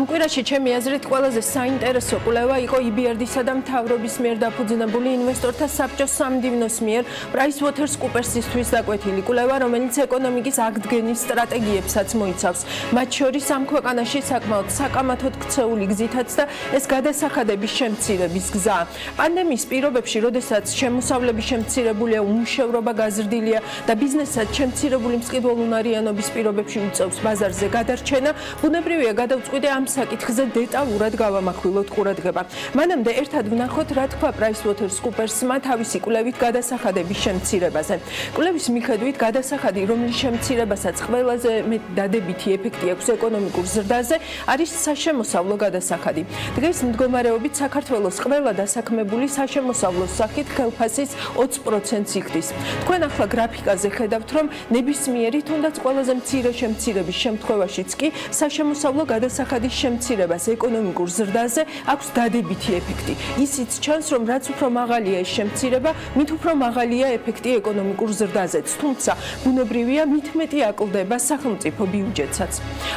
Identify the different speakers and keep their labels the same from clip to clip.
Speaker 1: ამ კვირაში ჩემი აზრით ყველაზე საინტერესო კვლევა იყო IBRD-სა და მთავრობის მიერ დაფუძნებული ინვესტორთა საბჭოს სამდივნოს მიერ PricewaterhouseCoopers-ისთვის დაკვეთილი კვლევა, რომელიც ეკონომიკის აღდგენის სტრატეგიებსაც მოიცავს. მათ შორის ამ ქვეყანაში საკმაოდ საკამათოდ ქცეული გზითაც და ეს გადასახადების შემცირების გზა. პანდემიის პირობებში, როდესაც შემოსავლების შემცირებულია, უმუშევრობა გაზრდილია და ბიზნესსაც შემცირებული მსყიდველუნარიანობის პირობებში უწევს ბაზარზე გადარჩენა, ბუნებრივია გადავწყვიტე ამ საკითხზე დეტალურად გავამახვილოთ ყურადღება. მანამდე ერთად ვნახოთ რა თქვა PricewaterhouseCoopers-მა თავისი კვლევით გადასახადების შემცირებაზე. კვლევის მიხედვით გადასახადი, რომლის შემცირებასაც ყველაზე მეტ დადებითი ეფექტი აქვს ეკონომიკურ ზრდაზე, არის საშემოსავლო გადასახადი. დღეს მდგომარეობით საქართველოს ყველა დასაქმებული საშემოსავლოს სახით ხელფასის 20%-ს იხდის. თქვენ ახლა გრაფიკაზე ხედავთ, რომ ნებისმიერი თუნდაც ყველაზე მცირე შემცირების შემთხვევაშიც კი საშემოსავლო გადასახადის შემცირებას ეკონომიკურ ზრდაზე აქვს დადებითი ეფექტი. ისიც ჩანს, რომ რაც უფრო მაღალია ეს შემცირება, მით უფრო მაღალია ეფექტი ეკონომიკურ ზრდაზეც. თუმცა, ბუნებრივია, მით მეტი აკლდება სახელმწიფო ბიუჯეტსაც.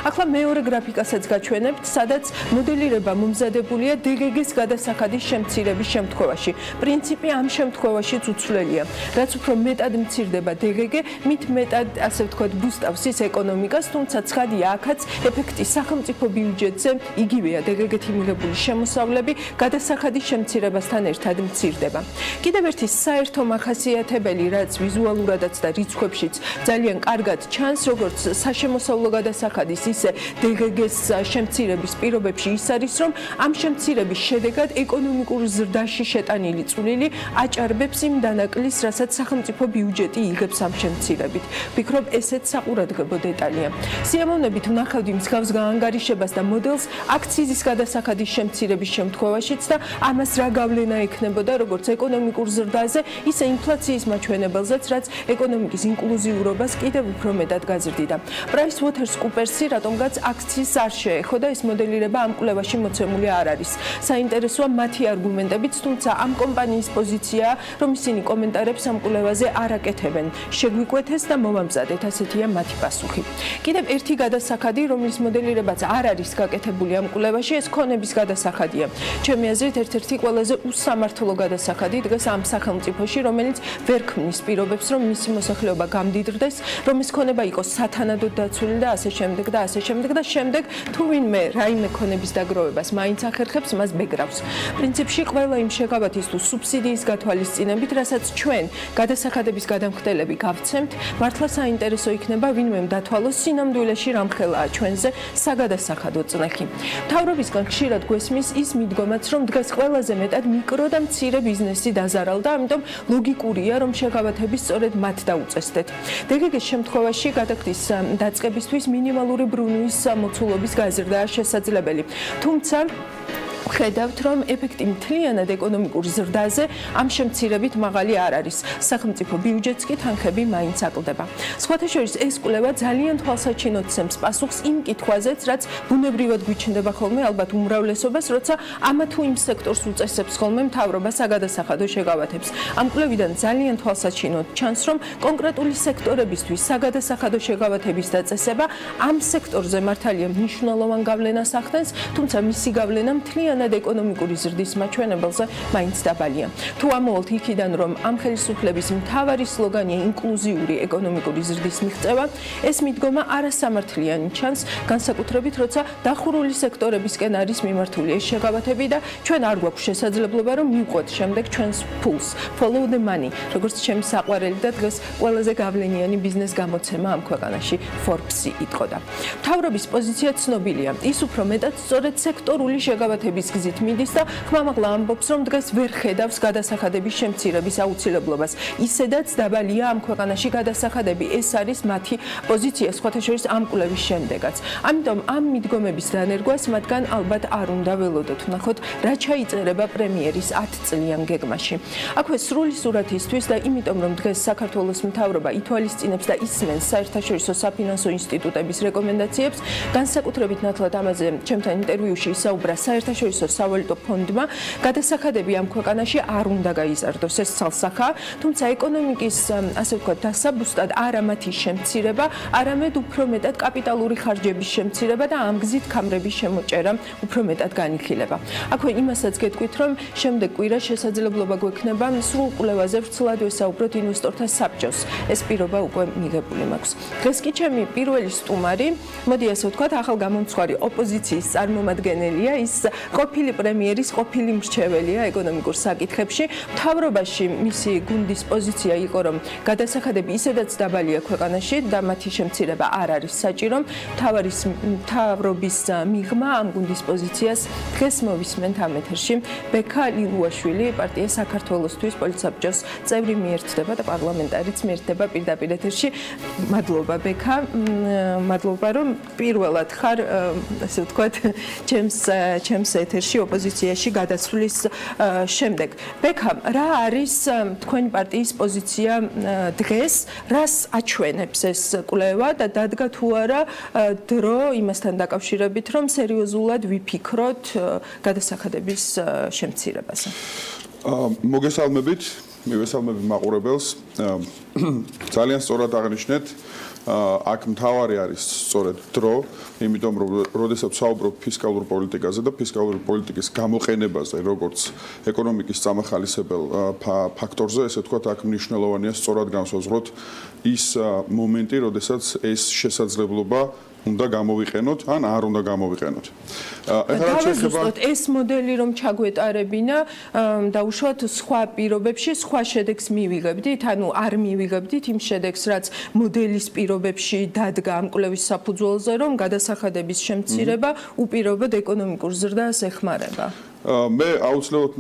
Speaker 1: ახლა მეორე გრაფიკასაც გაჩვენებთ, სადაც მოდელირება მომზადებულია DGG-ს გადასახადის შემცირების შემთხვევაში. პრინციპი ამ შემთხვევაშიც უცვლელია. რაც უფრო მეტად მცირდება DGG, მით მეტად, ასე ვთქვათ, ბუსტავს ის ეკონომიკას, თუმცა ცხადია, აქაც ეფექტი სახელმწიფო ბიუჯეტზე იგივეა დეგეგეთი მიღებული შემოსავლები გადასახადის შემცირებასთან ერთად მცირდება. კიდევ ერთი საერთო მახასიათებელი, რაც ვიზუალურადაც და რიცხვებშიც ძალიან კარგად ჩანს, როგორც საშემოსავლო გადასახადის, ისე დეგეგეს შემცირების პირობებში ის არის, რომ ამ შემცირების შედეგად ეკონომიკურ ზრდაში შეტანილი წვლილი აჭარბებს იმ დანაკლის, რასაც სახელმწიფო ბიუჯეტი იღებს ამ შემცირებით. ვფიქრობ, ესეც საყურადღებო დეტალია. სიამოვნებით ვნახავდი მსგავს გაანგარიშებას და მოდელს აქციის გადასახადის შემცირების შემთხვევაშიც და ამას რა გავლენა ექნებოდა როგორც ეკონომიკურ ზრდაზე, ისე ინფლაციის მაჩვენებელზეც, რაც ეკონომიკის ინკლუზიურობას კიდევ უფრო მეტად გაზრდიდა. PricewaterhouseCoopers-ი რატომღაც აქციის არ შეეხო და ეს მოდელირება ამ კვლევაში მოცემული არ არის. საინტერესოა მათი არგუმენტებიც, თუმცა ამ კომპანიის პოზიციაა, რომ ისინი კომენტარებს ამ კვლევაზე არ აკეთებენ. შეგვიკვეთეს და მომამზადეთ, ასეთია მათი პასუხი. კიდევ ერთი გადასახადი, რომლის მოდელირებაც არ არის გაკეთებული ამ კვლევაში, ეს ქონების გადასახადია. ჩემი აზრით, ერთ-ერთი ყველაზე უსამართლო გადასახადი დღეს ამ სახელმწიფოში, რომელიც ვერ ქმნის პირობებს, რომ მისი მოსახლეობა გამდიდრდეს, რომ ეს ქონება იყოს სათანადოდ დაცული და ასე შემდეგ და ასე შემდეგ და შემდეგ თუ ვინმე რაიმე ქონების დაგროვებას მაინც ახერხებს, მას ბეგრავს. პრინციპში ყველა იმ შეგავათის თუ სუბსიდიის გათვალისწინებით, რასაც ჩვენ გადასახადების გადამხდელები გავცემთ, მართლა საინტერესო იქნება ვინმე დათვალოს სინამდვილეში რამხელაა ჩვენზე საგადასახადო წნეხი. თავრობისგან ხშირად გვესმის ის მიდგომაც, რომ დღეს ყველაზე მეტად მიკრო და მცირე ბიზნესი დაზარალდა, ამიტომ ლოგიკურია, რომ შეგავათები სწორედ მათ დაუწესდეთ. დეგეგეს შემთხვევაში გადაგდის დაწყებისთვის მინიმალური ბრუნვის მოცულობის გაზრდა შესაძლებელი. თუმცა ხედავთ რომ ეფექტი მთლიანად ეკონომიკურ ზრდაზე ამ შემცირებით მაღალი არ არის. სახელმწიფო ბიუჯეტს კი თანხები მაინც აკლდება. სხვათა შორის ეს კვლევა ძალიან თვალსაჩინოდ ცემს პასუხს იმ კითხვაზეც რაც ბუნებრივად გვიჩნდება ხოლმე ალბათ უმრავლესობას როცა ამა თუ იმ სექტორს უწესებს ხოლმე მთავრობა საგადასახადო შეგავათებს. ამ კვლევიდან ძალიან თვალსაჩინოდ ჩანს რომ კონკრეტული სექტორებისთვის საგადასახადო შეგავათების დაწესება ამ სექტორზე მართალია მნიშვნელოვან გავლენას ახდენს თუმცა მისი გავლენა მთლიან მთლიანად ეკონომიკური ზრდის მაჩვენებელზე მაინც დაბალია. თუ ამოვალთ იქიდან, რომ ამ ხელისუფლების მთავარი სლოგანია ინკლუზიური ეკონომიკური ზრდის მიღწევა, ეს მიდგომა არასამართლიანი ჩანს, განსაკუთრებით როცა დახურული სექტორებისკენ არის მიმართული ეს შეგავათები და ჩვენ არ გვაქვს შესაძლებლობა რომ მივყვეთ შემდეგ ჩვენს ფულს. Follow the money, როგორც ჩემი საყვარელი და დღეს ყველაზე გავლენიანი ბიზნეს გამოცემა ამ ქვეყანაში Forbes-ი იტყოდა. თავრობის პოზიცია ცნობილია. ის უფრო მეტად სწორედ სექტორული შეგავათების ის გზით მიდის და ხმამაღლა ამბობს, რომ დღეს ვერ ხედავს გადასახადების შემცირების აუცილებლობას. ისედაც დაბალია ამ ქვეყანაში გადასახადები. ეს არის მათი პოზიცია სხვათა შორის ამ კვლევის შემდეგაც. ამიტომ ამ მიდგომების დანერგვას მათგან ალბათ არ უნდა ველოდოთ. ნახოთ, რა ჩაიწერება პრემიერის 10 წლიან გეგმაში. აქვე სრული სურათისთვის და იმიტომ რომ დღეს საქართველოს მთავრობა ითვალისწინებს და ისმენს საერთაშორისო საფინანსო ინსტიტუტების რეკომენდაციებს, განსაკუთრებით ნათლად ამაზე ჩემთან ინტერვიუში ისაუბრა საერთაშორისო საერთაშორისო სავალუტო ფონდმა გადასახადები ამ ქვეყანაში არ უნდა გაიზარდოს ეს ცალსახა, თუმცა ეკონომიკის ასე ვთქვათ დასაბუსტად არა მათი შემცირება, არამედ უფრო მეტად კაპიტალური ხარჯების შემცირება და ამ გზით კამრების შემოჭერა უფრო მეტად განიხილება. აქვე იმასაც გეტყვით, რომ შემდეგ კვირა შესაძლებლობა გვექნება სრულ კვლევაზე ვრცლად ვესაუბროთ ინვესტორთა საბჭოს. ეს პირობა უკვე მიღებული მაქვს. დღეს კი ჩემი პირველი სტუმარი, მოდი ასე ვთქვათ, ახალ გამომცხვარი ოპოზიციის წარმომადგენელია, ის ყოფილი პრემიერის ყოფილი მრჩეველია ეკონომიკურ საკითხებში. მთავრობაში მისი გუნდის პოზიცია იყო, რომ გადასახადები ისედაც დაბალია ქვეყანაში და მათი შემცირება არ არის საჭირო. მთავარის მთავრობის მიღმა ამ გუნდის პოზიციას დღეს მოვისმენთ ამ ეთერში. ბექა ლილუაშვილი პარტია საქართველოსთვის პოლიცაბჭოს წევრი მიერთდება და პარლამენტარიც მიერთდება პირდაპირ ეთერში. მადლობა ბექა. მადლობა რომ პირველად ხარ ასე ვთქვათ ჩემს ჩემს ეთერში ოპოზიციაში გადასვლის შემდეგ. ბექა, რა არის თქვენი პარტიის პოზიცია დღეს? რას აჩვენებს ეს კვლევა და დადგა თუ არა დრო იმასთან დაკავშირებით, რომ სერიოზულად ვიფიქროთ გადასახადების შემცირებაზე?
Speaker 2: აა მოგესალმებით, მივესალმები მაყურებელს. ძალიან სწორად აღნიშნეთ, აქ მთავარი არის სწორედ დრო, იმიტომ რომ როდესაც საუბრობ ფისკალურ პოლიტიკაზე და ფისკალური პოლიტიკის გამოყენებაზე, როგორც ეკონომიკის სამახალისებელ ფაქტორზე, ესე ვთქვათ, აქ მნიშვნელოვანია სწორად განსაზღვროთ ის მომენტი, როდესაც ეს შესაძლებლობა უნდა გამოვიყენოთ ან არ უნდა გამოვიყენოთ.
Speaker 1: ეხლა რა შეიძლება ეს მოდელი რომ ჩაგვეტარებინა და უშუალოდ სხვა პირობებში სხვა შედეგს მივიღებდით, ანუ არ მივიღებდით იმ შედეგს, რაც მოდელის პირობებში დადგა ამ კვლევის საფუძველზე, რომ გადასახადების შემცირება უპირობოდ ეკონომიკურ ზრდას ეხმარება.
Speaker 2: მე აუცილებლად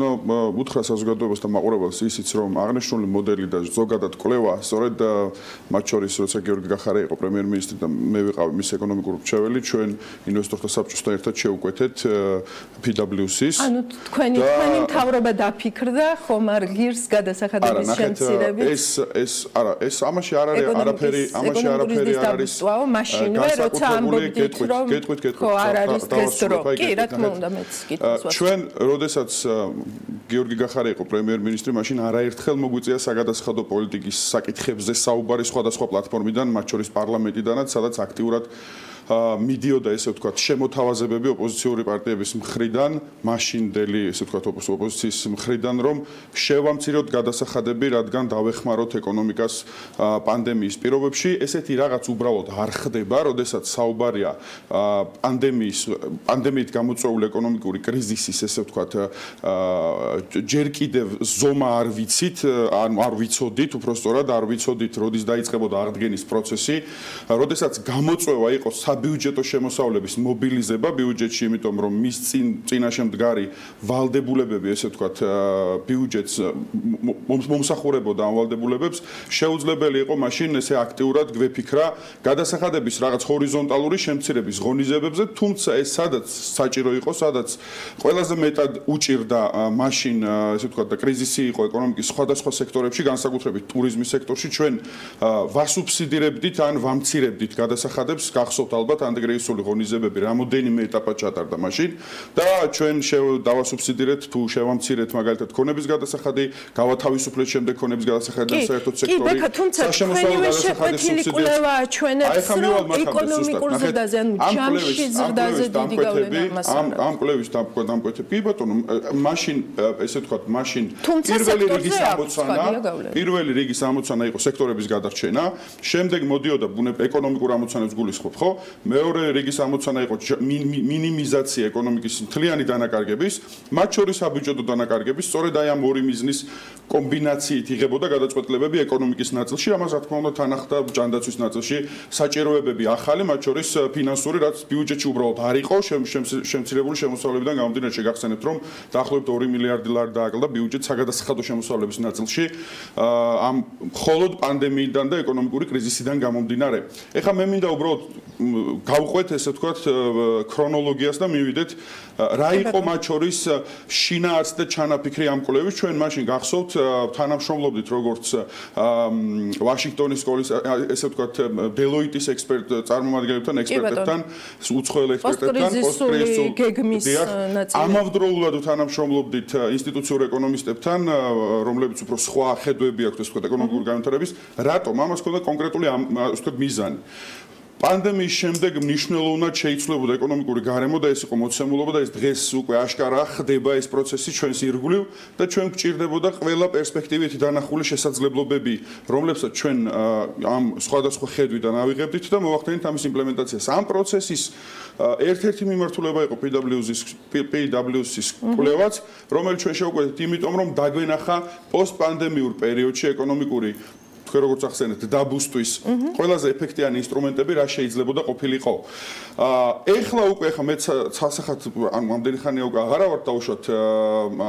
Speaker 2: უთხრა საზოგადოებას და მაყურებელს ისიც რომ აღნიშნული მოდელი და ზოგადად კვლევა სწორედ მათ შორის როცა გიორგი გახარა იყო პრემიერ-მინისტრი და მე ვიყავი მის ეკონომიკური მრჩეველი ჩვენ ინვესტორთა საბჭოსთან ერთად შევუკვეთეთ PwC-ს.
Speaker 1: ანუ თქვენი თქვენი მთავრობა დაფიქრდა ხომ არ ღირს გადასახადების შემცირებით?
Speaker 2: ეს ეს არა ეს ამაში არ არის არაფერი ამაში არაფერი არ არის
Speaker 1: მაშინვე როცა ამბობდით რომ გეტყვით გეტყვით. ხო არ არის ეს დრო კი რა თქმა უნდა მეც
Speaker 2: კითხავს ჩვენ როდესაც გიორგი გახარი იყო პრემიერ-მინისტრი, მაშინ არაერთხელ მოგვიწია საგადასახადო პოლიტიკის საკითხებზე საუბარი სხვადასხვა პლატფორმიდან, მათ შორის პარლამენტიდანაც, სადაც აქტიურად მიდიოდა ესე ვთქვათ შემოთავაზებები ოპოზიციური პარტიების მხრიდან, მაშინდელი ესე ვთქვათ ოპოზიციის მხრიდან, რომ შევამციროთ გადასახადები, რადგან დავეხმაროთ ეკონომიკას პანდემიის პირობებში. ესეთი რაღაც უბრალოდ არ ხდება, როდესაც საუბარია პანდემიის პანდემიით გამოწვეული ეკონომიკური კრიზისის ესე ვთქვათ ჯერ კიდევ ზომა არ ვიცით, ანუ არ ვიცოდით, უბრალოდ არ ვიცოდით, როდის დაიწყებოდა აღდგენის პროცესი, როდესაც გამოწვევა იყო საბიუჯეტო შემოსავლების მობილიზება ბიუჯეტში, იმიტომ რომ მის წინ წინაშე მდგარი ვალდებულებები, ესე ვთქვათ, ბიუჯეტს მომსახურებოდა ამ ვალდებულებებს, შეუძლებელი იყო მაშინ ესე აქტიურად გვეფიქრა გადასახადების რაღაც ჰორიზონტალური შემცირების ღონისძიებებზე, თუმცა ეს სადაც საჭირო იყო, სადაც ყველაზე მეტად უჭირდა მაშინ, ესე ვთქვათ, და კრიზისი იყო ეკონომიკის სხვადასხვა სექტორებში, განსაკუთრებით ტურიზმის სექტორში, ჩვენ ვასუბსიდირებდით ან ვამცირებდით გადასახადებს, გახსოვთ ალბათ ანდრეისული ღონისძიებები რამოდენიმე ეტაპად ჩატარდა მაშინ და ჩვენ დავასუბსიდირეთ თუ შევამცირეთ მაგალითად ქონების გადასახადი, გავათავისუფლეთ შემდეგ ქონების გადასახადი და საერთოდ სექტორი.
Speaker 1: კი, თუმცა ჩვენი შეფეთილი კვლევა აჩვენებს, რომ ეკონომიკურ ზრდაზე, ანუ ჯამში ზრდაზე დიდი გავლენა მას
Speaker 2: ამ ამ კვლევის დამკვეთები. კი ბატონო, მაშინ ესე ვთქვათ, მაშინ პირველი რიგის ამოცანა, პირველი რიგის ამოცანა იყო სექტორების გადარჩენა, შემდეგ მოდიოდა ბუნებ ეკონომიკურ ამოცანებს გულისხმობ, ხო? მეორე რიგის ამოცანა იყო მინიმიზაცია ეკონომიკის მთლიანი დანაკარგების, მათ შორის საბიუჯეტო დანაკარგების, სწორედ აი ამ ორი მიზნის კომბინაციით იღებოდა გადაწყვეტილებები ეკონომიკის ნაწილში, ამას რა თქმა უნდა თანახდა ჯანდაცვის ნაწილში საჭიროებები ახალი, მათ შორის ფინანსური, რაც ბიუჯეტში უბრალოდ არ იყო შემცირებული შემოსავლებიდან გამომდინარე, შეგახსენებთ, რომ დაახლოებით 2 მილიარდი ლარი დააკლდა ბიუჯეტ საგადასახადო შემოსავლების ნაწილში ამ მხოლოდ პანდემიიდან და ეკონომიკური კრიზისიდან გამომდინარე. ეხლა მე მინდა უბრალოდ გავყვეთ ესე ვთქვათ ქრონოლოგიას და მივიდეთ რა იყო მათ შორის შინაარც და ჩანაფიქრი ამ კვლევის ჩვენ მაშინ გახსოვთ თანამშრომლობდით როგორც ვაშინგტონის სკოლის ესე ვთქვათ დელოიტის ექსპერტ წარმომადგენლებთან ექსპერტებთან უცხოელ ექსპერტებთან
Speaker 1: პოსტკრიზისული გეგმის ნაწილი.
Speaker 2: ამავდროულად თანამშრომლობდით ინსტიტუციურ ეკონომისტებთან რომლებიც უფრო სხვა ხედვები აქვთ ესე ვთქვათ ეკონომიკური განვითარების რატომ? ამას ქონდა კონკრეტული ასე ვთქვათ მიზანი პანდემიის შემდეგ მნიშვნელოვნად შეიცვლებოდა ეკონომიკური გარემო და ეს იყო მოცემულობა და ეს დღეს უკვე აშკარა ხდება ეს პროცესი ჩვენს ირგვლივ და ჩვენ გვჭირდებოდა ყველა პერსპექტივით დანახული შესაძლებლობები, რომლებსაც ჩვენ ამ სხვადასხვა ხედვიდან ავიღებდით და მოვახდინეთ ამის იმპლემენტაციას. ამ პროცესის ერთ-ერთი მიმართულება იყო PwC-ის PwC-ის კვლევაც, რომელიც ჩვენ შევკვეთეთ იმიტომ, რომ დაგვენახა პოსტპანდემიურ პერიოდში ეკონომიკური თქვენ როგორც ახსენეთ დაბუსტვის ყველაზე ეფექტიანი ინსტრუმენტები რა შეიძლებოდა ყოფილიყო. აა ეხლა უკვე ხა მე ცალსახად ან ამდენი ხანია უკვე აღარა ვარ დაუშვათ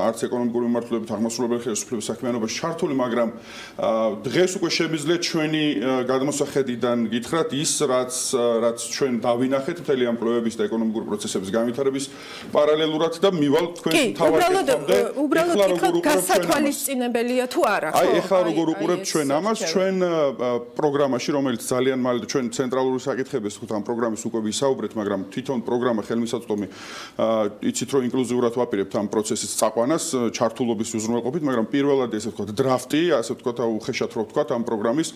Speaker 2: არც ეკონომიკური მიმართულებით აღმასრულებელი ხელისუფლების საქმიანობაში ჩართული, მაგრამ დღეს უკვე შემიძლია ჩვენი გადმოსახედიდან გითხრათ ის რაც რაც ჩვენ დავინახეთ მთელი ამ კვლევების და ეკონომიკური პროცესების განვითარების პარალელურად და მივალ თქვენ
Speaker 1: თავად ეხამდე. უბრალოდ უბრალოდ გასათვალისწინებელია თუ არა?
Speaker 2: აი ეხლა როგორ უყურებთ ჩვენ ამას ჩვენ პროგრამაში, რომელიც ძალიან მალე ჩვენ ცენტრალური საკითხების თქვა ამ პროგრამის უკვე ვისაუბრეთ, მაგრამ თვითონ პროგრამა ხელმისაწვდომი იცით რომ ინკლუზიურად ვაპირებთ ამ პროცესის წაყვანას ჩართულობის უზრუნველყოფით, მაგრამ პირველად ესე ვთქვა დრაფტი, ასე ვთქვა და უხეშად რო ვთქვა ამ პროგრამის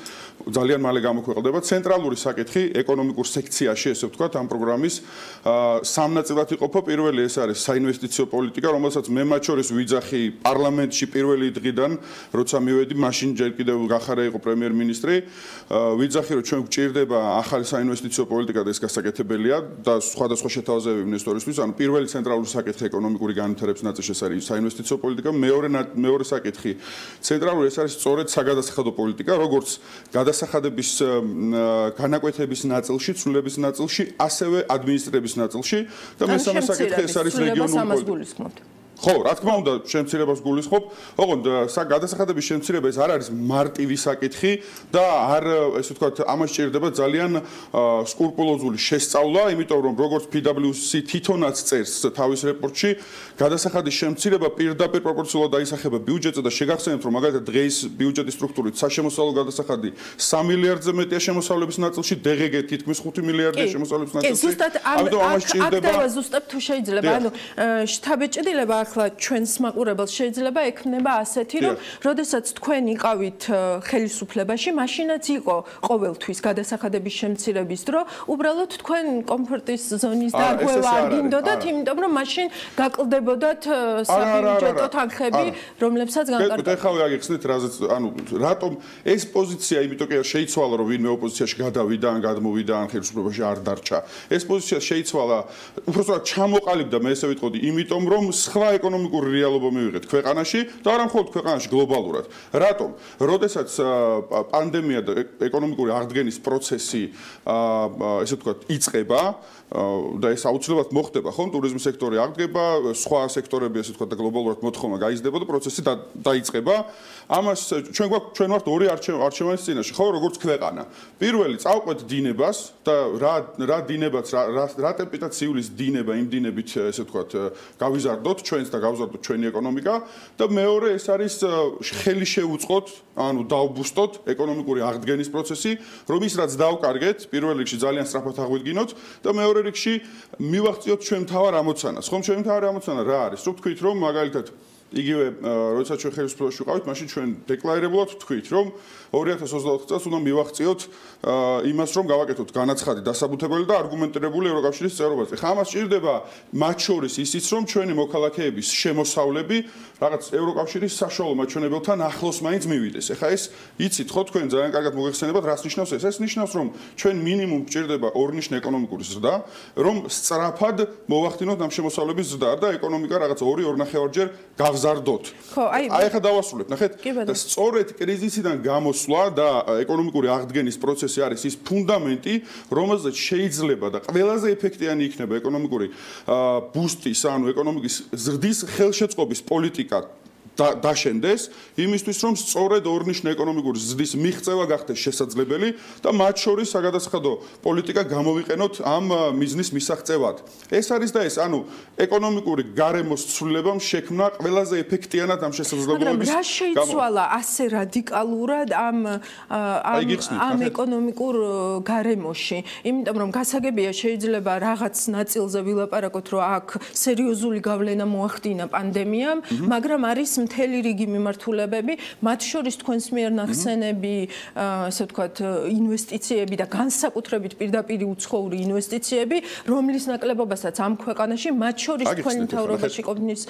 Speaker 2: ძალიან მალე გამოქვეყნდება ცენტრალური საკითხი ეკონომიკურ სექციაში, ესე ვთქვა ამ პროგრამის სამ ნაწილად იყოფა. პირველი ეს არის საინვესტიციო პოლიტიკა, რომელსაც მე მათ შორის ვიძახი პარლამენტში პირველი დღიდან, როცა მივედი, მაშინ ჯერ კიდევ გახარა იყო პრემიერ-მინისტრი. ვიძახი რომ ჩვენ გვჭირდება ახალი საინვესტიციო პოლიტიკა და ეს გასაკეთებელია და სხვადასხვა შეთავაზებები ინვესტორისთვის ანუ პირველი ცენტრალური საკითხი ეკონომიკური განვითარების ნაწილში ეს არის საინვესტიციო პოლიტიკა მეორე მეორე საკითხი ცენტრალური ეს არის სწორედ საგადასახადო პოლიტიკა როგორც გადასახადების განაკვეთების ნაწილში ცვლილების ნაწილში ასევე ადმინისტრების ნაწილში და მესამე საკითხი ეს არის რეგიონული პოლიტიკა ხო, რა თქმა უნდა, შემცირებას გულისხმობ. ოღონდ გადასახადების შემცირება ეს არ არის მარტივი საკითხი და არ ესე ვთქვათ, ამას ჭირდება ძალიან სკრუპულოზული შესწავლა, იმიტომ რომ როგორც PwC თვითონაც წერს თავის რეპორტში, გადასახადის შემცირება პირდაპირ პროპორციულად დაისახება ბიუჯეტზე და შეგახსენებთ, რომ მაგალითად დღეს ბიუჯეტის სტრუქტურით საშემოსავლო გადასახადი 3 მილიარდზე მეტია შემოსავლების ნაწილში, DGG თითქმის 5 მილიარდია შემოსავლების ნაწილში.
Speaker 1: კი, ზუსტად ამას ჭირდება. აქტივა ზუსტად თუ შეიძლება, ანუ შტაბეჭდილება ახლა ჩვენს მაყურებელს შეიძლება ექნება ასეთი, რომ როდესაც თქვენ იყავით ხელისუფლებაში, მაშინაც იყო ყოველთვის გადასახადების შემცირების დრო, უბრალოდ თქვენ კომფორტის ზონის დარღვევა არ გინდოდათ, იმიტომ რომ მაშინ გაკლდებოდათ საბიუჯეტო თანხები, რომლებსაც განკარგავთ.
Speaker 2: და ეხლა აგიხსნით რაზეც, ანუ რატომ ეს პოზიცია, იმიტომ კი შეიცვალა, რომ ვინმე ოპოზიციაში გადავიდა ან გადმოვიდა ან ხელისუფლებაში არ დარჩა. ეს პოზიცია შეიცვალა, უბრალოდ ჩამოყალიბდა, მე ესე ვიტყოდი, იმიტომ რომ სხვა ეკონომიკური რეალობა მივიღეთ ქვეყანაში და არა მხოლოდ ქვეყანაში გლობალურად. რატომ? როდესაც პანდემია და ეკონომიკური აღდგენის პროცესი ესე ვთქვათ იწყება და ეს აუცილებლად მოხდება, ხო? ტურიზმის სექტორი აღდგება, სხვა სექტორები ესე ვთქვათ და გლობალურად მოთხოვნა გაიზრდება და პროცესი დაიწყება. ამას ჩვენ გვაქვს ჩვენ ვართ ორი არჩევანის წინაშე, ხო, როგორც ქვეყანა. პირველი წავყვეთ დინებას და რა რა დინებაც რა რა ტემპერატურის დინება იმ დინებით ესე ვთქვათ გავიზარდოთ ჩვენს და გავზარდოთ ჩვენი ეკონომიკა და მეორე ეს არის ხელი შეუწყოთ, ანუ დაუბუსტოთ ეკონომიკური აღდგენის პროცესი, რომ ის რაც დავკარგეთ, პირველ რიგში ძალიან სწრაფად აღვიდგინოთ და მეორე რიგში მივახციოთ ჩვენ თავარ ამოცანას. ხომ ჩვენ თავარ ამოცანა რა არის? რო თქვით რომ მაგალითად იგივე როდესაც ჩვენ ხელისუფლებაში ვიყავით, მაშინ ჩვენ დეკლარირებულად ვთქვით, რომ 2024 წელს უნდა მივახციოთ იმას, რომ გავაკეთოთ განაცხადი დასაბუთებელი და არგუმენტირებული ევროკავშირის წევრობაზე. ხა ამას ჭირდება მათ შორის ისიც, რომ ჩვენი მოქალაქეების შემოსავლები რაღაც ევროკავშირის საშუალო მაჩვენებელთან ახლოს მაინც მივიდეს. ეხა ეს იცით ხო თქვენ ძალიან კარგად მოგეხსენებათ, რას ნიშნავს ეს? ეს ნიშნავს, რომ ჩვენ მინიმუმ ჭირდება ორნიშნ ეკონომიკური ზრდა, რომ სწრაფად მოვახდინოთ ამ შემოსავლების ზრდა და ეკონომიკა რაღაც 2-2.5-ჯერ გავზარდოთ.
Speaker 1: ხო, აი
Speaker 2: აი ეხა დავასრულებ, ნახეთ. და სწორედ კრიზისიდან გამოს მოსვლა და ეკონომიკური აღდგენის პროცესი არის ის ფუნდამენტი, რომელზეც შეიძლება და ყველაზე ეფექტიანი იქნება ეკონომიკური ბუსტის, ანუ ეკონომიკის ზრდის ხელშეწყობის პოლიტიკა დაშენდეს იმისთვის რომ სწორედ ორნიშნე ეკონომიკური ზრდის მიღწევა გახდეს შესაძლებელი და მათ შორის საგადასახადო პოლიტიკა გამოვიყენოთ ამ მიზნის მისაღწევად. ეს არის და ეს, ანუ ეკონომიკური გარემოს ცვლილებამ შექმნა ყველაზე ეფექტიანად ამ შესაძლებლობების
Speaker 1: მაგრამ რა შეიცვალა ასე რადიკალურად ამ ამ ეკონომიკურ გარემოში? იმიტომ რომ გასაგებია შეიძლება რაღაც ნაწილზე ვილაპარაკოთ რომ აქ სერიოზული გავლენა მოახდინა პანდემიამ, მაგრამ არის მთელი რიგი მიმართულებები, მათ შორის თქვენს მიერ ნახსენები, ასე ვთქვათ, ინვესტიციები და განსაკუთრებით პირდაპირ უცხოური ინვესტიციები, რომლის ნაკლებობასაც ამ ქვეყანაში, მათ შორის თქვენი მთავრობაში ყოფნის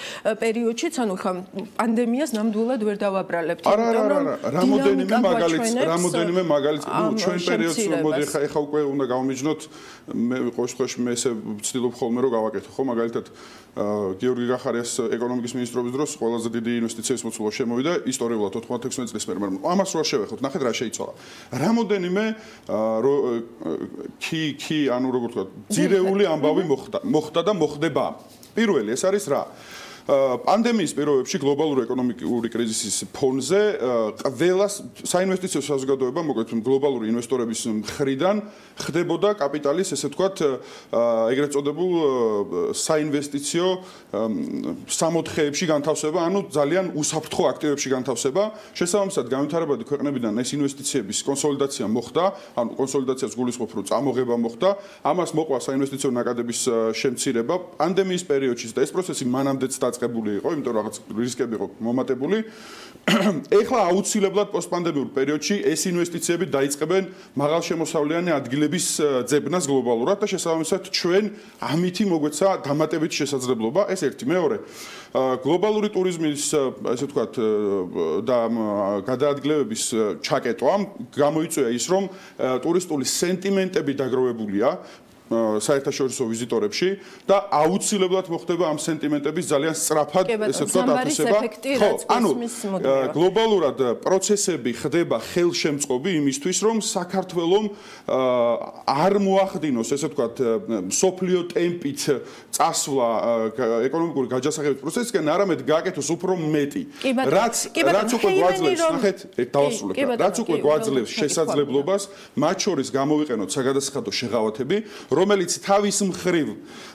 Speaker 1: პერიოდშიც, ანუ ხა პანდემიას ნამდვილად ვერ დავაბრალებთ,
Speaker 2: იმიტომ რომ რამოდენიმე მაგალითს, რამოდენიმე მაგალითს, ნუ ჩვენ პერიოდს მოდი ხა ეხა უკვე უნდა გამომიჯნოთ მე ყოველ შემთხვევაში მე ესე ვცდილობ ხოლმე რომ გავაკეთო ხო მაგალითად გიორგი გახარიას ეკონომიკის მინისტრობის დროს ყველაზე დიდი ინვესტიციის მოცულობა შემოვიდა ისტორიულად 96 წლის მერე, ამას რა შევეხოთ, ნახეთ რა შეიცვალა. რამოდენიმე კი კი ანუ როგორ ვთქვა, ძირეული ამბავი მოხდა, მოხდა და მოხდება. პირველი ეს არის რა? პანდემიის პირობებში გლობალური ეკონომიკური კრიზისის ფონზე ყველა საინვესტიციო საზოგადოება, მოკლედ გლობალური ინვესტორების მხრიდან ხდებოდა კაპიტალის, ესე ვთქვათ, ეგრეთ წოდებულ საინვესტიციო სამოთხეებში განთავსება, ანუ ძალიან უსაფრთხო აქტივებში განთავსება. შესაბამისად, განვითარებადი ქვეყნებიდან ეს ინვესტიციების კონსოლიდაცია მოხდა, ანუ კონსოლიდაციას გულისხმობ, რომ წამოღება მოხდა, ამას მოყვა საინვესტიციო ნაკადების შემცირება. პანდემიის პერიოდში და ეს პროცესი მანამდეც დაწყებული იყო, იმიტომ რომ რაღაც რისკები იყო მომატებული. ეხლა აუცილებლად პოსტპანდემიურ პერიოდში ეს ინვესტიციები დაიწყებენ მაღალშემოსავლიანი ადგილების ძებნას გლობალურად და შესაბამისად ჩვენ ამითი მოგვეცა დამატებითი შესაძლებლობა ეს ერთი მეორე გლობალური ტურიზმის ესე ვთქვათ და გადაადგილების ჩაკეტვა გამოიწვია ის რომ ტურისტული სენტიმენტები დაგროვებულია საერთაშორისო ვიზიტორებში და აუცილებლად მოხდება ამ სენტიმენტების ძალიან სწრაფად
Speaker 1: ესე ვთქვათ აფასება. ხო, ანუ
Speaker 2: გლობალურად პროცესები ხდება ხელშემწყობი იმისთვის, რომ საქართველოს არ მოახდინოს ესე ვთქვათ სოფლიო ტემპით წასვლა ეკონომიკური გაჯასახების პროცესისკენ, არამედ გააკეთოს უფრო მეტი. რაც რაც უკვე გვაძლევს, ნახეთ, დავასრულებ. რაც უკვე გვაძლევს შესაძლებლობას მათ შორის გამოვიყენოთ საგადასახადო შეღავათები, რომელიც თავის მხრივ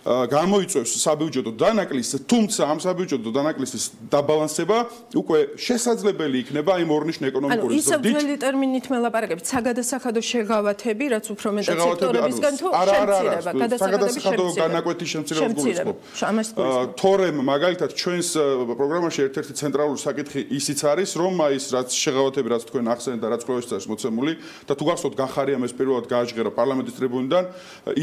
Speaker 2: გამოიწვევს საბიუჯეტო დანაკლისს, თუმცა ამ საბიუჯეტო დანაკლისის დაბალანსება უკვე შესაძლებელი იქნება იმ ორნიშნე ეკონომიკური
Speaker 1: ზრდით. ანუ ისე ძველი ტერმინით მელაპარაკებთ, საგადასახადო შეღავათები, რაც უფრო მეტად სექტორებისგან თუ შემცირება,
Speaker 2: გადასახადო განაკვეთი შემცირებას გულისხმობ. თორემ მაგალითად ჩვენს პროგრამაში ერთ-ერთი ცენტრალური საკითხი ისიც არის, რომ აი ეს რაც შეღავათები, რაც თქვენ ახსენეთ და რაც ყოველთვის არის მოცემული და თუ გახსოვთ გახარიამ ეს პირველად გააჟღერა პარლამენტის ტრიბუნიდან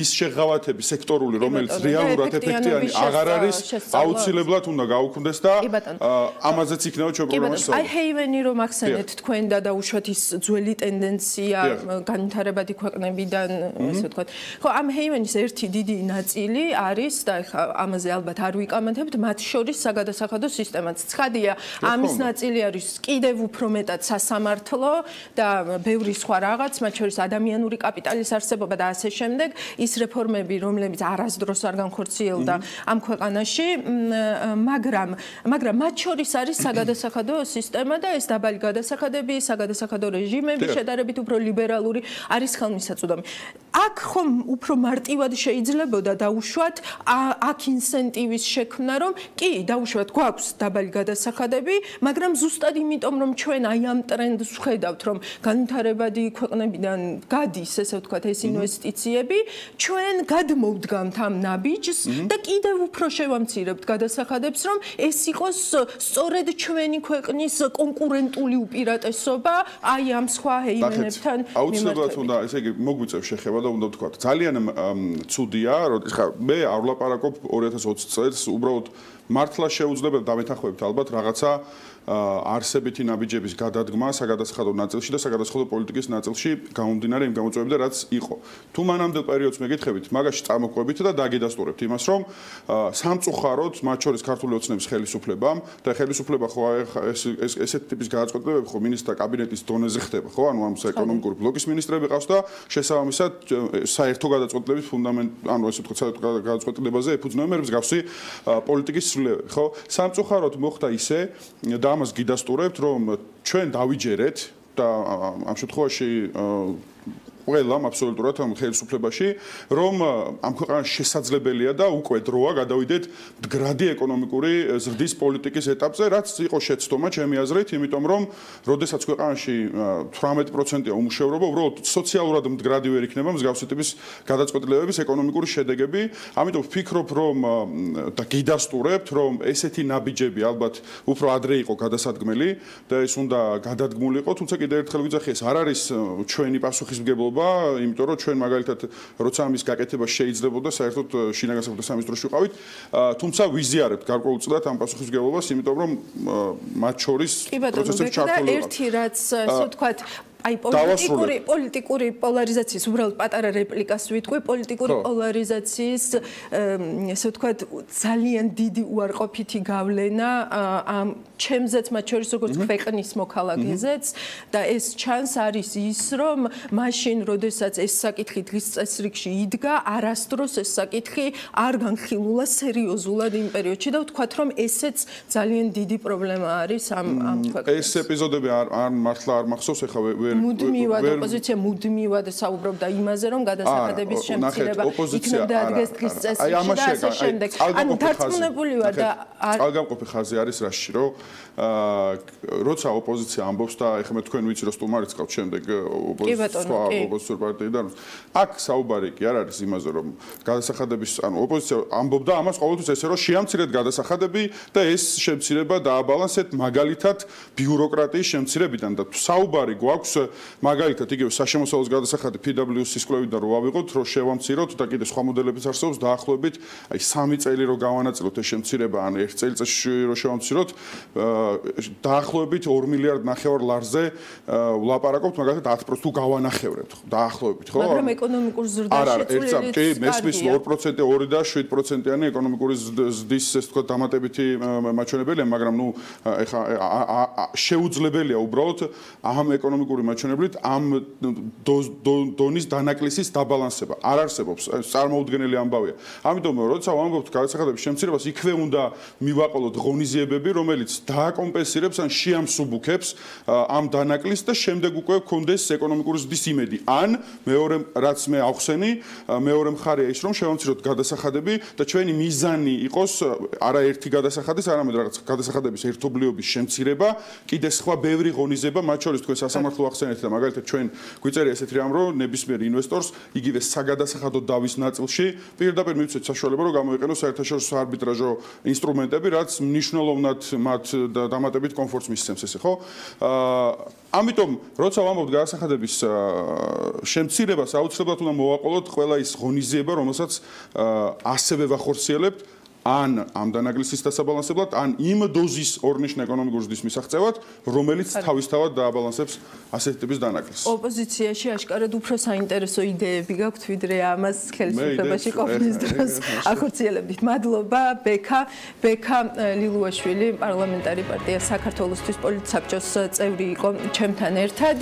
Speaker 2: ის შეღავათები სექტორული, რომელიც რეალურად ეფექტიანი აღარ არის, აუცილებლად უნდა გაუქმდეს და ამაზეც იქნება ჩვენ პროგრამაში
Speaker 1: საუბარი. აი ჰეივენი რომ ახსენეთ თქვენ და დაუშვათ ის ძველი ტენდენცია განვითარებადი ქვეყნებიდან, ასე ვთქვათ. ხო, ამ ჰეივენის ერთი დიდი ნაწილი არის და ეხა ამაზე ალბათ არ ვიკამათებთ, მათ შორის საგადასახადო სისტემაც. ცხადია, ამის ნაწილი არის კიდევ უფრო მეტად სასამართლო და ბევრი სხვა რაღაც, მათ შორის ადამიანური კაპიტალის არსებობა და ასე შემდეგ. ის რეფორმები, რომლებიც არასდროს არ განხორციელდა ამ ქვეყანაში, მაგრამ მაგრამ მათ შორის არის საგადასახადო სისტემა და ეს დაბალი გადასახადები, საგადასახადო რეჟიმები, შედარებით უფრო ლიბერალური არის ხელმისაწვდომი. აქ ხომ უფრო მარტივად შეიძლებოდა დაუშვათ აქ ინსენტივის შექმნა, რომ კი, დაუშვათ გვაქვს დაბალი გადასახადები, მაგრამ ზუსტად იმიტომ, რომ ჩვენ აი ამ ტრენდს ვხედავთ, რომ განვითარებადი ქვეყნებიდან გადის, ესე ვთქვათ, ეს ინვესტიციები, ჩვენ გადმოვდგამთ ამ ნაბიჯს და კიდევ უფრო შევამცირებთ გადასახადებს, რომ ეს იყოს სწორედ ჩვენი ქვეყნის კონკურენტული უპირატესობა აი ამ სხვა ჰეიმენებთან
Speaker 2: აუცილებლად უნდა, ესე იგი, მოგვიწევ შეხება და უნდა ვთქვა, ძალიან ცუდია, რომ ხა მე არ ვლაპარაკობ 2020 წელს, უბრალოდ მართლა შეუძლებელი დამეთანხმებით ალბათ რაღაცა არსებითი ნაბიჯების გადადგმა საგადასახადო ნაწილში და საგადასახადო პოლიტიკის ნაწილში გამომდინარე იმ გამოწვევებიდან რაც იყო. თუ მანამდე პერიოდს მე მეკითხებით, მაგაში წარმოკვებით და დაგედასტურებთ იმას, რომ სამწუხაროდ მათ შორის ქართული ოცნების ხელისუფლებამ და ხელისუფლება ხო ეს ეს ესეთ ტიპის გადაწყვეტილებები ხო მინისტრთა კაბინეტის დონეზე ხდება, ხო? ანუ ამ ეკონომიკური ბლოკის მინისტრები ყავს და შესაბამისად საერთო გადაწყვეტილების ფუნდამენტ, ანუ ესე ვთქვათ, საერთო გადაწყვეტილებაზე ეფუძნება მე მსგავსი პოლიტიკის ცვლილებები, ხო? სამწუხაროდ მოხდა ისე და ამას გიდასტურებთ, რომ ჩვენ დავიჯერეთ და ამ შემთხვევაში ყველამ აბსოლუტურად ამ ხელისუფლებაში, რომ ამ ქვეყანაში შესაძლებელია და უკვე დროა გადავიდეთ მდგრადი ეკონომიკური ზრდის პოლიტიკის ეტაპზე, რაც იყო შეცდომა ჩემი აზრით, იმიტომ რომ როდესაც ქვეყანაში 18%-ია უმუშევრობა, უბრალოდ სოციალურად მდგრადი ვერ იქნება მსგავსი ტიპის გადაწყვეტილებების ეკონომიკური შედეგები, ამიტომ ვფიქრობ, რომ და გიდასტურებთ, რომ ესეთი ნაბიჯები ალბათ უფრო ადრე იყო გადასადგმელი და ეს უნდა გადადგმულიყო, თუმცა კიდევ ერთხელ ვიძახი, ეს არ არის ჩვენი პასუხისმგებლობა ხდება, იმიტომ რომ ჩვენ მაგალითად როცა ამის გაკეთება შეიძლებოდა საერთოდ შინაგან საქმეთა სამინისტროში ვიყავით, თუმცა ვიზიარებთ გარკვეულწილად ამ პასუხისმგებლობას, იმიტომ რომ მათ შორის პროცესებში ჩართული ვართ.
Speaker 1: ერთი რაც ასე ვთქვათ აი პოლიტიკური პოლიტიკური პოლარიზაციის უბრალოდ პატარა რეპლიკას ვიტყვი პოლიტიკური პოლარიზაციის ესე ვთქვათ ძალიან დიდი უარყოფითი გავლენა ამ ჩემზეც მათ შორის როგორც ქვეყნის მოქალაქეზეც და ეს ჩანს არის ის რომ მაშინ როდესაც ეს საკითხი დღის წესრიგში იდგა არასდროს ეს საკითხი არ განხილულა სერიოზულად იმ პერიოდში და ვთქვათ რომ ესეც ძალიან დიდი პრობლემა არის ამ ამ ქვეყნას
Speaker 2: ეს ეპიზოდები არ არ მართლა არ მახსოვს ეხლა ვერ
Speaker 1: მუდმივად ოპოზიცია მუდმივად საუბრობდა იმაზე რომ გადასახადების შემცირება იქნებოდა ადგეს დღის წესრიგში და ასე შემდეგ. ანუ დარწმუნებული ვარ და
Speaker 2: ალგამყოფი ხაზი არის რაში რომ როცა ოპოზიცია ამბობს და ეხლა მე თქვენ ვიცი რომ სტუმარიც ყავთ შემდეგ ოპოზიცია ოპოზიციურ პარტიიდან. აქ საუბარი კი არ არის იმაზე რომ გადასახადების ანუ ოპოზიცია ამბობდა ამას ყოველთვის ესე რომ შეამცირეთ გადასახადები და ეს შემცირება დააბალანსეთ მაგალითად ბიუროკრატიის შემცირებიდან და საუბარი გვაქვს მაგალითად იგივე საშემოსავლოს გადასახადი PwC-ის კვლევიდან რო ავიღოთ, რომ შევამციროთ და კიდე სხვა მოდელებიც არსებობს დაახლოებით, აი 3 წელი რო გავანაწილოთ ეს შემცირება, ან 1 წელიწადში რო შევამციროთ, დაახლოებით 2 მილიარდ ნახევარ ლარზე ვლაპარაკობთ, მაგალითად 10% თუ გავანახევრებთ, დაახლოებით, ხო?
Speaker 1: მაგრამ ეკონომიკურ ზრდაში
Speaker 2: წვლილი კი, მესმის 2% 2 და 7%-იანი ეკონომიკური ზრდის ეს თქო დამატებითი მაჩვენებელია, მაგრამ ნუ ეხა შეუძლებელია უბრალოდ ამ ეკონომიკური მაჩვენებლით ამ დონის დანაკლისის დაბალანსება. არ არსებობს წარმოუდგენელი ამბავია. ამიტომ როცა ვამბობთ გადასახადების შემცირებას იქვე უნდა მივაყოლოთ ღონისძიებები რომელიც დააკომპენსირებს ან შეამსუბუქებს ამ დანაკლისს და შემდეგ უკვე გქონდეს ეკონომიკური ზრდის იმედი. ან მეორე რაც მე ახსენი მეორე მხარეა ის რომ შევამციროთ გადასახადები და ჩვენი მიზანი იყოს არა ერთი გადასახადის არამედ რაღაც გადასახადების ერთობლიობის შემცირება კიდე სხვა ბევრი ღონისძიება მათ შორის თქვენ სასამართლო ახსენეთ და მაგალითად ჩვენ გვიწერია ესეთი რამ რომ ნებისმიერ ინვესტორს იგივე საგადასახადო დავის ნაწილში პირდაპირ მივცეთ საშუალება რომ გამოიყენოს საერთაშორისო არბიტრაჟო ინსტრუმენტები რაც მნიშვნელოვნად მათ დამატებით კომფორტს მისცემს ესე ხო? აა ამიტომ როცა ვამბობთ გადასახადების შემცირებას აუცილებლად უნდა მოვაყოლოთ ყველა ის ღონისძიება რომელსაც ასევე ვახორციელებთ ან ამ დანაკლისის დასაბალანსებლად, ან იმ დოზის ორნიშნა ეკონომიკური ზრდის მისაღწევად, რომელიც თავისთავად დააბალანსებს ასეთ ტიპის დანაკლისს.
Speaker 1: ოპოზიციაში აშკარად უფრო საინტერესო იდეები გაქვთ, ვიდრე ამას ხელისუფლებაში ყოფნის დროს ახორციელებდით. მადლობა, ბექა, ბექა ლილუაშვილი, პარლამენტარი პარტია საქართველოსთვის პოლიტსაბჭოს წევრი იყო ჩემთან ერთად.